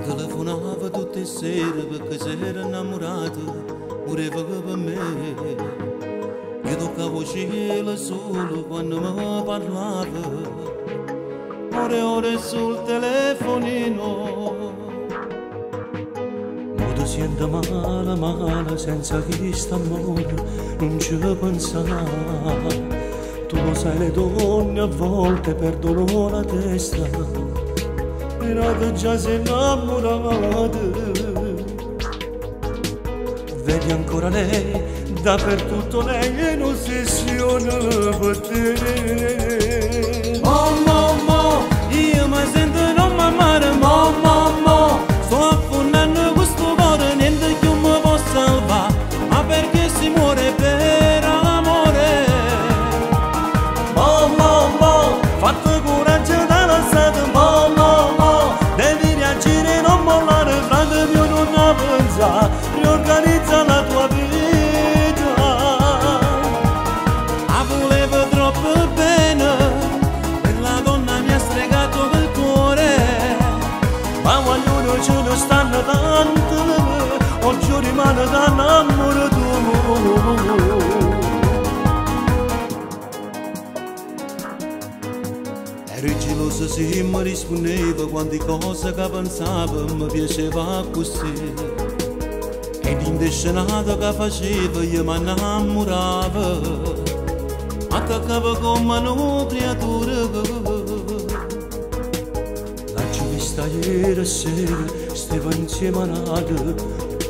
Mi telefonava tutte le sere perché c'era innamorata, voleva per me. Io toccavo cielo solo quando mi parlava, ore e ore sul telefonino. Modo sento male, male, senza chi sta amore, non ci pensare. Tu lo sai, le donne a volte perdono la testa, però che già sei innamorata. Vedi ancora lei, dappertutto lei è in ossessione per rimane da innamore tu. Eri geloso se mi rispondeva quante cose che pensavo mi piaceva così. Ed indescenato che faceva io mi innamoravo, attaccavo come una creatura. L'ho vista ieri sera, stava insieme a Nadia,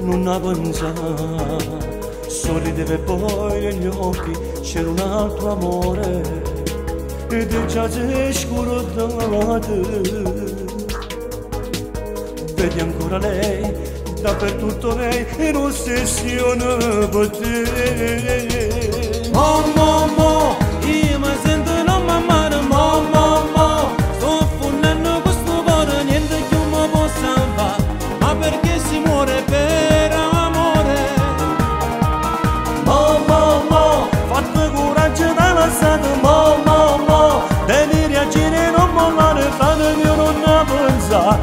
non ha pensato. Sorrideva e poi negli occhi c'era un altro amore, ed già si è scordato. Vedi ancora lei, dappertutto lei in ossessione per te. Oh, mo, mo, io mi sento una mamma, mo, mo, mo, sto fondendo questo cuore, niente che mi può fare, ma perché si muore per amore? Mo, mo, mo, fate coraggio da lasciare, mo, mo, mo, devi reagire, non mollare, fate che non ne pensare,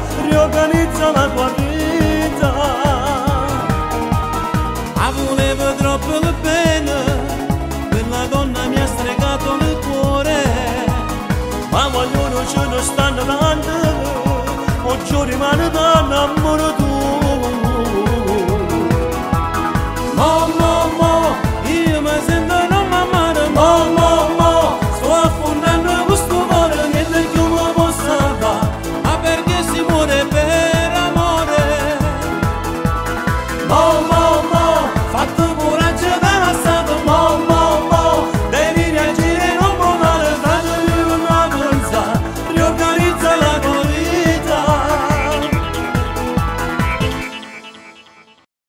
Sonuçlandı o çorimandan amurdu Mama, mama, iyi mezinden ama mama